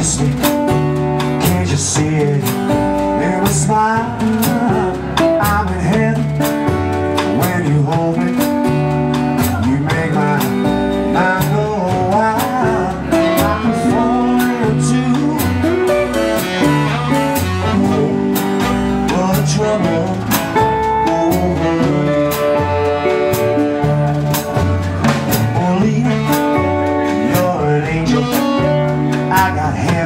you see? Can't you see it? In my smile, I'm in heaven when you hold me. You make my mind go wild. I can fall into oh, what trouble. Only you're an angel. I got hands.